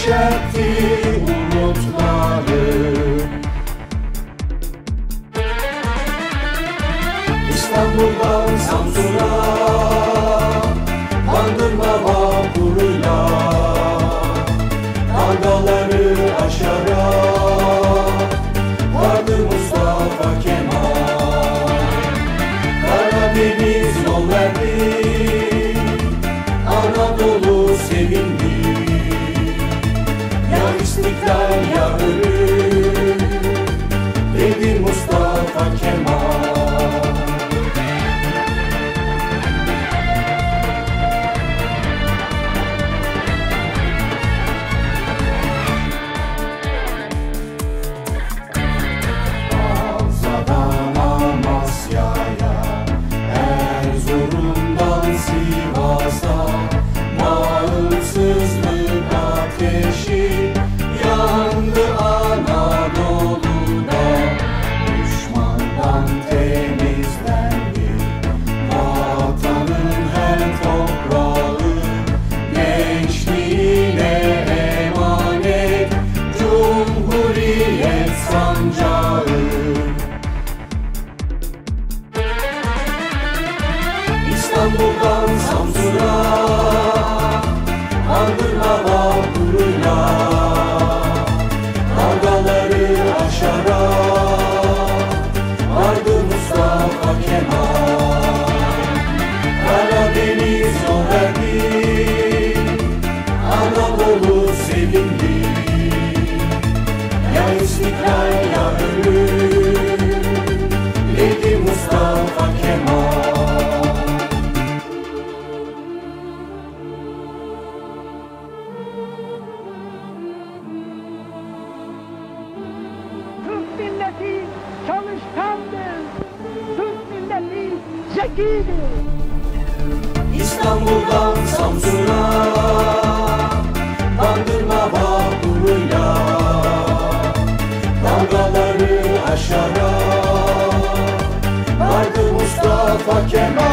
shine. something. Zekidir. İstanbul'dan Samsun'a Bandırma vapuruyla Dalgaları aşarak Vardı Mustafa Kemal